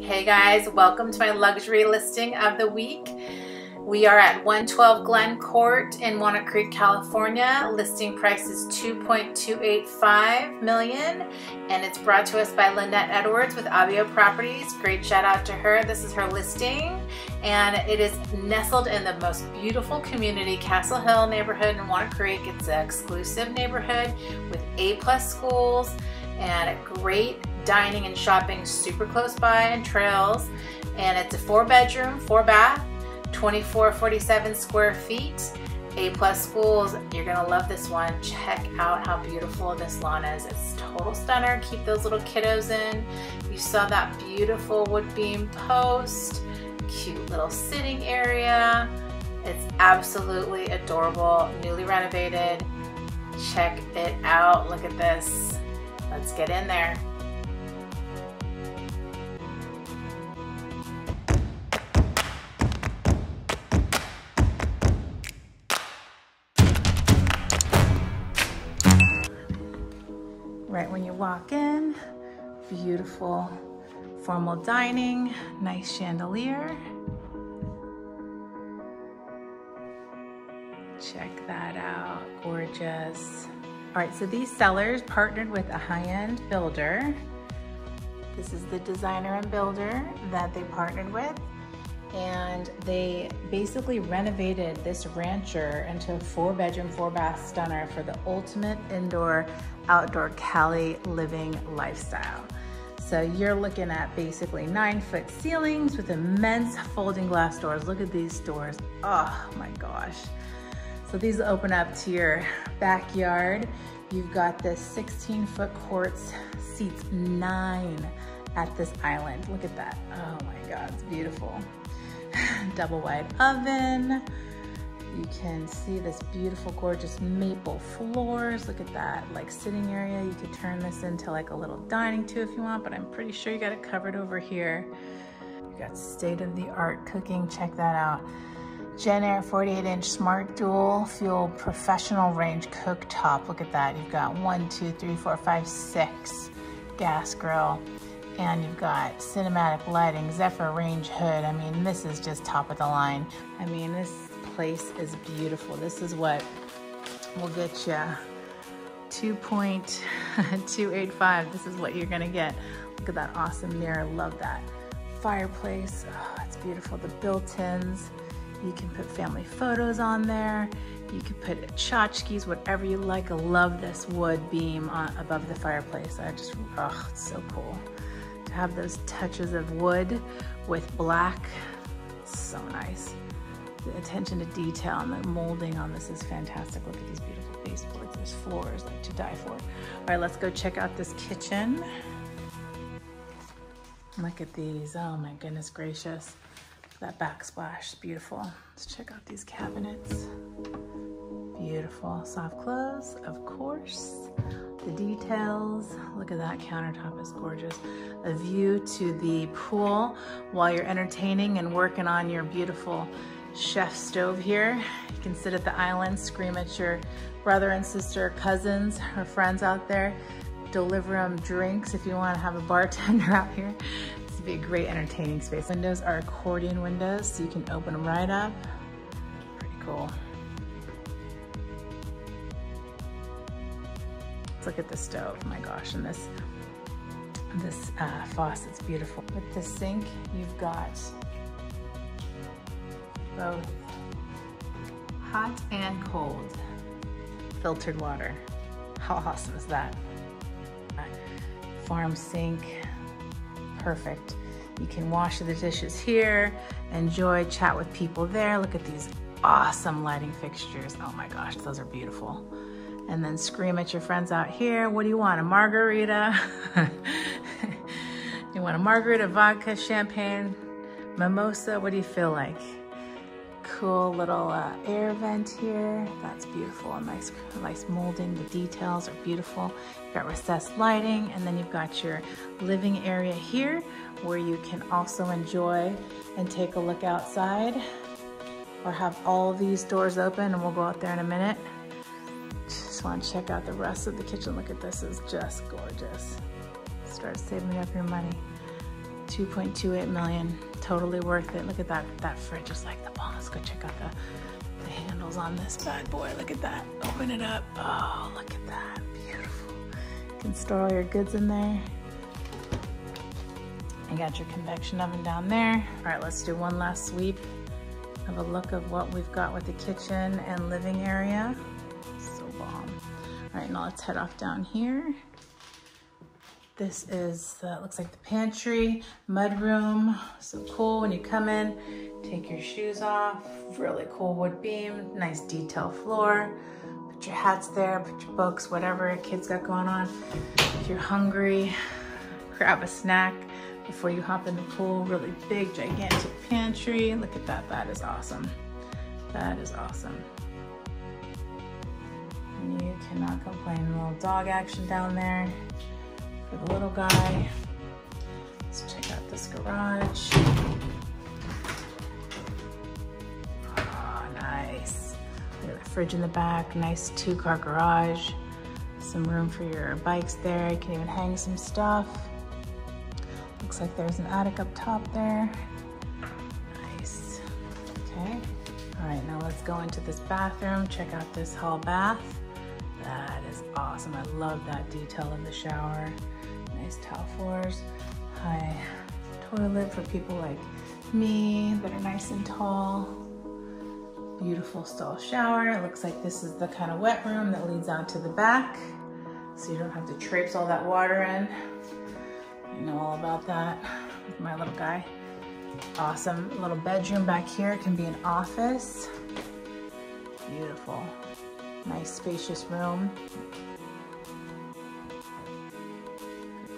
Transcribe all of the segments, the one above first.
Hey guys, welcome to my luxury listing of the week. We are at 112 Glen Court in Walnut Creek, California. Listing price is 2.285 million and it's brought to us by Lynette Edwards with Avio Properties. Great shout out to her. This is her listing and it is nestled in the most beautiful community, Castle Hill neighborhood in Walnut Creek. It's an exclusive neighborhood with A plus schools and a great dining and shopping super close by and trails. And it's a four bedroom, four bath, 2447 square feet. A plus schools, you're gonna love this one. Check out how beautiful this lawn is. It's total stunner. Keep those little kiddos in. You saw that beautiful wood beam post, cute little sitting area. It's absolutely adorable, newly renovated. Check it out. Look at this. Let's get in there. Right when you walk in, beautiful formal dining, nice chandelier. Check that out, gorgeous. All right, so these sellers partnered with a high-end builder. This is the designer and builder that they partnered with. And they basically renovated this rancher into a four bedroom, four bath stunner for the ultimate indoor, outdoor Cali living lifestyle. So you're looking at basically nine foot ceilings with immense folding glass doors. Look at these doors. Oh my gosh. So these open up to your backyard. You've got this 16 foot quartz, seats nine at this island. Look at that. Oh my God, it's beautiful. Double wide oven. You can see this beautiful, gorgeous maple floors. Look at that, like sitting area. You could turn this into like a little dining too if you want, but I'm pretty sure you got it covered over here. You got state-of-the-art cooking, check that out. Jenn-Air 48 inch smart dual fuel professional range cooktop. Look at that. You've got one, two, three, four, five, six gas grill. And you've got cinematic lighting, Zephyr range hood. I mean, this is just top of the line. I mean, this place is beautiful. This is what will get you 2.285. This is what you're gonna get. Look at that awesome mirror, love that. Fireplace, oh, it's beautiful. The built-ins, you can put family photos on there. You can put tchotchkes, whatever you like. I love this wood beam on, above the fireplace. I just, oh, it's so cool. To have those touches of wood with black, so nice. The attention to detail and the molding on this is fantastic. Look at these beautiful baseboards. There's floors like to die for. All right, let's go check out this kitchen. Look at these, oh my goodness gracious. That backsplash, beautiful. Let's check out these cabinets. Beautiful, soft close, of course. The details, look at that countertop is gorgeous. A view to the pool while you're entertaining and working on your beautiful chef stove here. You can sit at the island, scream at your brother and sister, cousins, or friends out there. Deliver them drinks if you want to have a bartender out here. This would be a great entertaining space. Windows are accordion windows, so you can open them right up. Pretty cool. Look at the stove, oh my gosh, and this this uh, faucet's beautiful. With the sink, you've got both hot and cold filtered water. How awesome is that? Farm sink, perfect. You can wash the dishes here, enjoy, chat with people there. Look at these awesome lighting fixtures. Oh my gosh, those are beautiful. And then scream at your friends out here. What do you want, a margarita? you want a margarita, vodka, champagne, mimosa? What do you feel like? cool little uh, air vent here. That's beautiful, a nice, nice molding. The details are beautiful. You've got recessed lighting, and then you've got your living area here where you can also enjoy and take a look outside or have all these doors open, and we'll go out there in a minute. Want to check out the rest of the kitchen. Look at this, it's just gorgeous. Start saving up your money. 2.28 million. Totally worth it. Look at that. That fridge is like the bomb. Let's go check out the, the handles on this bad boy. Look at that. Open it up. Oh, look at that. Beautiful. You can store all your goods in there. You got your convection oven down there. All right, let's do one last sweep. Have a look of what we've got with the kitchen and living area. Now let's head off down here. This is, uh, looks like the pantry, mud room. So cool when you come in, take your shoes off. Really cool wood beam, nice detail floor. Put your hats there, put your books, whatever kids got going on. If you're hungry, grab a snack before you hop in the pool. Really big, gigantic pantry. Look at that, that is awesome. That is awesome. You cannot complain. A little dog action down there for the little guy. Let's check out this garage. Oh, nice. Fridge in the back, nice two car garage. Some room for your bikes there. You can even hang some stuff. Looks like there's an attic up top there. Nice, okay. All right, now let's go into this bathroom. Check out this hall bath. Awesome. I love that detail of the shower. Nice tile floors. High toilet for people like me that are nice and tall. Beautiful stall shower. It looks like this is the kind of wet room that leads out to the back. So you don't have to traipse all that water in. I know all about that with my little guy. Awesome little bedroom back here. Can be an office. Beautiful. Nice spacious room.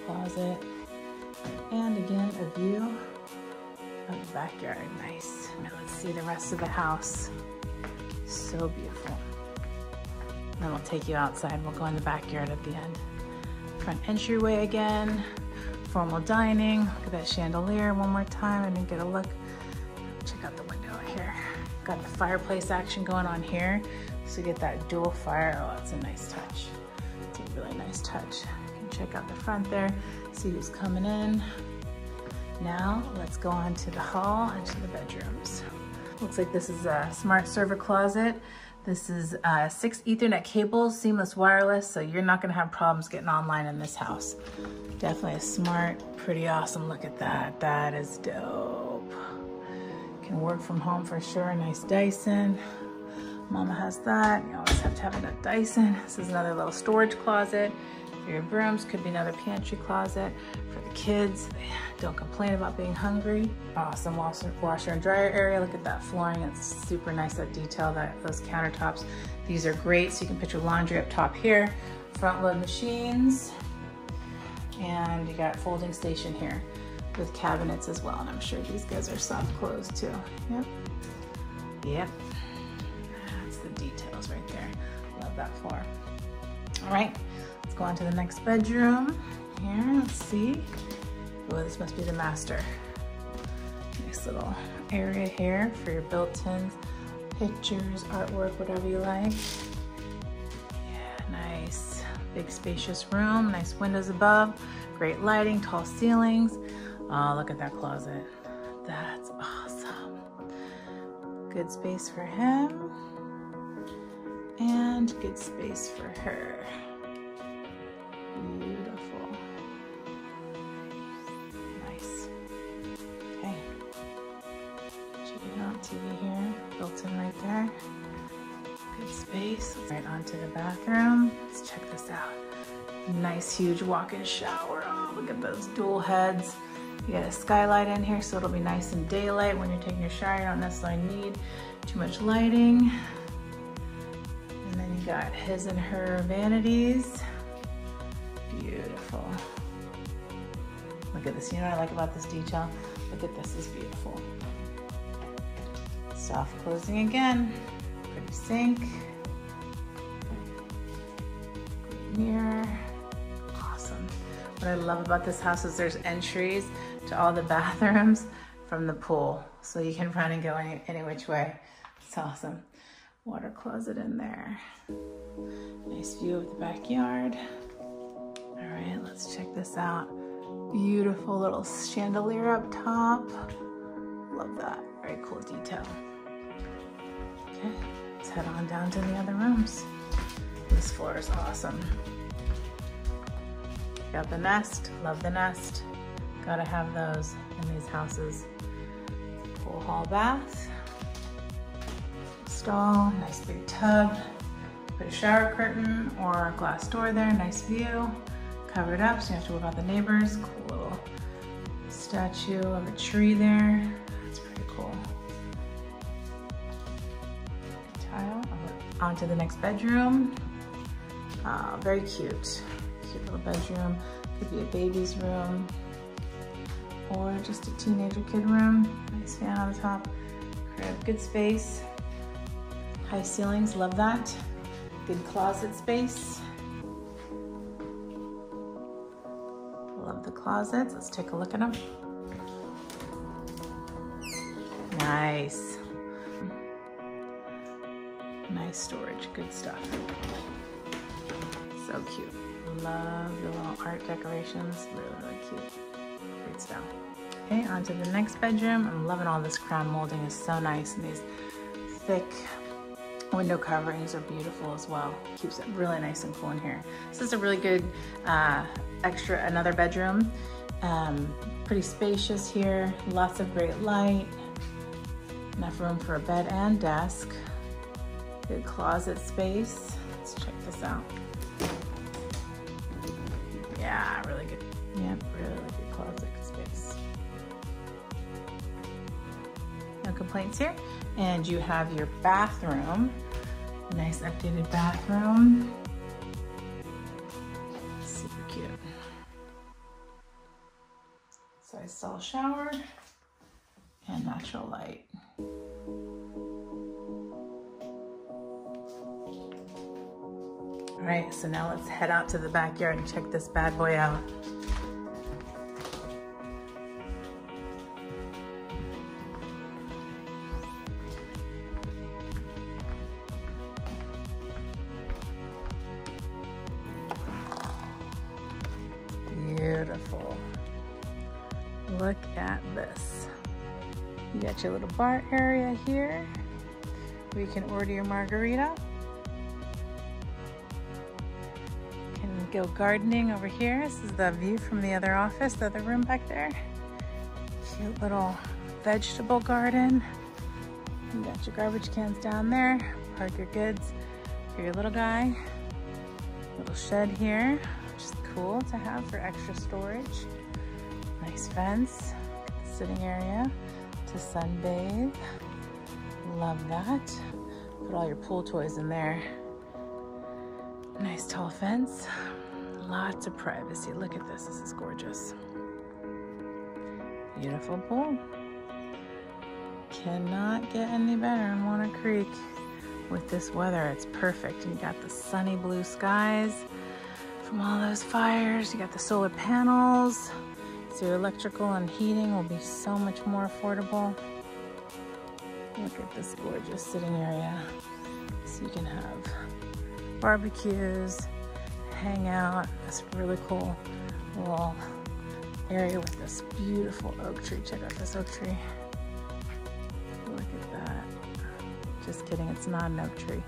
Closet. And again, a view of the backyard. Nice. Now let's see the rest of the house. So beautiful. Then we'll take you outside. We'll go in the backyard at the end. Front entryway again. Formal dining. Look at that chandelier one more time. I didn't get a look. Check out the window here. Got the fireplace action going on here. So get that dual fire. Oh, it's a nice touch. It's a really nice touch. You can check out the front there, see who's coming in. Now let's go on to the hall and to the bedrooms. Looks like this is a smart server closet. This is uh, six ethernet cables, seamless wireless, so you're not gonna have problems getting online in this house. Definitely a smart, pretty awesome. Look at that, that is dope. Can work from home for sure, nice Dyson. Mama has that. You always have to have a Dyson. This is another little storage closet for your brooms. Could be another pantry closet for the kids. Don't complain about being hungry. Awesome washer, washer and dryer area. Look at that flooring. It's super nice, that detail, that those countertops. These are great, so you can put your laundry up top here. Front load machines. And you got folding station here with cabinets as well. And I'm sure these guys are soft close too. Yep. Yep details right there. Love that floor. All right, let's go on to the next bedroom. Here, let's see. Oh, this must be the master. Nice little area here for your built-ins, pictures, artwork, whatever you like. Yeah, nice. Big spacious room, nice windows above, great lighting, tall ceilings. Oh, look at that closet. That's awesome. Good space for him and good space for her. Beautiful. Nice. Okay. Check out, TV here, built in right there. Good space. Right onto the bathroom. Let's check this out. Nice huge walk-in shower. Oh, look at those dual heads. You got a skylight in here, so it'll be nice and daylight when you're taking your shower. You don't necessarily need too much lighting got his and her vanities. Beautiful. Look at this. You know what I like about this detail? Look at this. is beautiful. Soft closing again. Pretty sink. Mirror. Awesome. What I love about this house is there's entries to all the bathrooms from the pool. So you can run and go any, any which way. It's awesome water closet in there. Nice view of the backyard. All right, let's check this out. Beautiful little chandelier up top. Love that, very cool detail. Okay, let's head on down to the other rooms. This floor is awesome. Got the nest, love the nest. Gotta have those in these houses. Full hall bath, stall, nice big tub. Put a shower curtain or a glass door there, nice view. Covered up so you have to worry about the neighbors. Cool little statue of a tree there. That's pretty cool. Tile. On to the next bedroom. Uh, very cute. Cute little bedroom. Could be a baby's room or just a teenager kid room. Nice fan on the top. Crib, good space. High ceilings, love that. Good closet space. Love the closets. Let's take a look at them. Nice. Nice storage, good stuff. So cute. Love the little art decorations, really, really cute. Great stuff. Okay, on to the next bedroom. I'm loving all this crown molding, it's so nice. And these thick window coverings are beautiful as well. Keeps it really nice and cool in here. This is a really good uh, extra, another bedroom. Um, pretty spacious here, lots of great light, enough room for a bed and desk. Good closet space. Let's check this out. Yeah, really good. Yep, really good closet space. No complaints here. And you have your bathroom. Nice updated bathroom. Super cute. So I saw shower and natural light. All right, so now let's head out to the backyard and check this bad boy out. At this. You got your little bar area here where you can order your margarita. Can go gardening over here. This is the view from the other office, the other room back there. Cute little vegetable garden. You got your garbage cans down there. Park your goods for your little guy. Little shed here, which is cool to have for extra storage. Nice fence, sitting area to sunbathe. Love that. Put all your pool toys in there. Nice tall fence. Lots of privacy. Look at this. This is gorgeous. Beautiful pool. Cannot get any better in Walnut Creek. With this weather, it's perfect. You got the sunny blue skies from all those fires. You got the solar panels. So your electrical and heating will be so much more affordable. Look at this gorgeous sitting area. So you can have barbecues, hang out. This really cool little area with this beautiful oak tree. Check out this oak tree. Look at that. Just kidding, it's not an oak tree.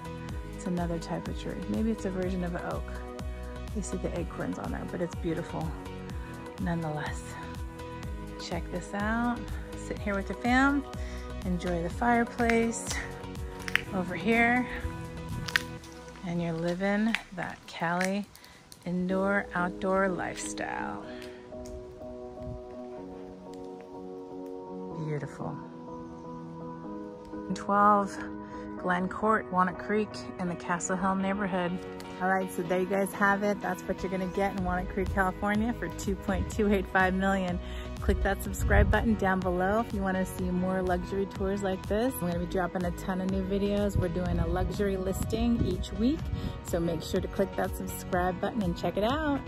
It's another type of tree. Maybe it's a version of an oak. You see the acorns on there, but it's beautiful nonetheless. Check this out. Sit here with the fam. Enjoy the fireplace over here. And you're living that Cali indoor outdoor lifestyle. Beautiful. 12 Glen Court, Walnut Creek in the Castle Hill neighborhood. All right, so there you guys have it. That's what you're gonna get in Walnut Creek, California for 2.285 million. Click that subscribe button down below if you wanna see more luxury tours like this. I'm gonna be dropping a ton of new videos. We're doing a luxury listing each week, so make sure to click that subscribe button and check it out.